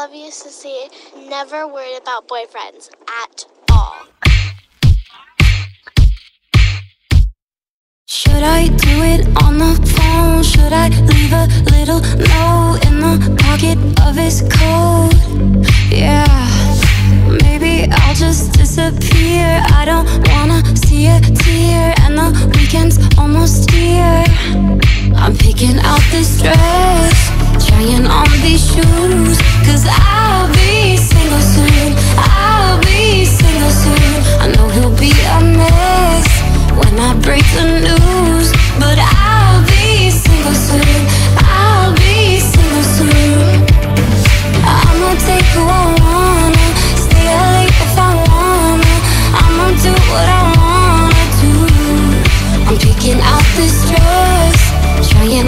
Love you, Sissy. Never worried about boyfriends at all. Should I do it on the phone? Should I leave a little note in the pocket of his coat? Yeah, maybe I'll just disappear. I don't wanna see it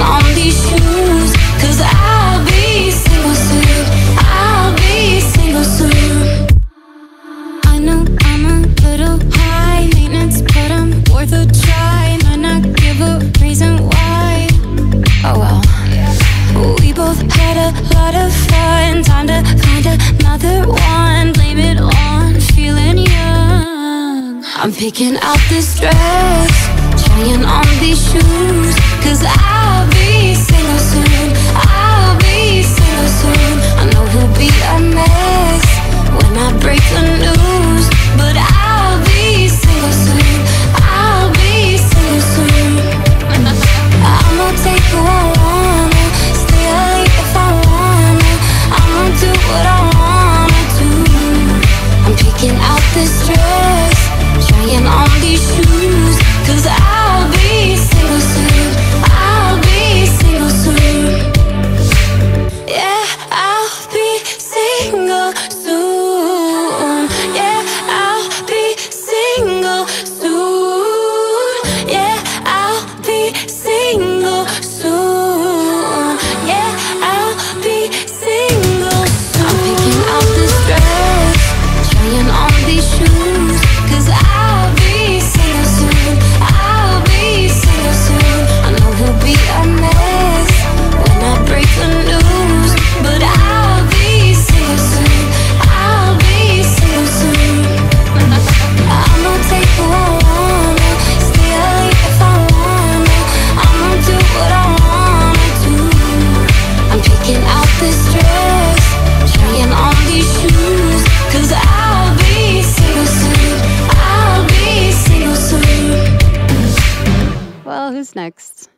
on these I'll be single soon. I'll be single soon. I know I'm a little high maintenance But I'm worth a try. Might not give a reason why. Oh well. We both had a lot of fun. Time to find another one. Blame it on feeling young. I'm picking out this dress Trying on these shoes. Cause I lying on who's next?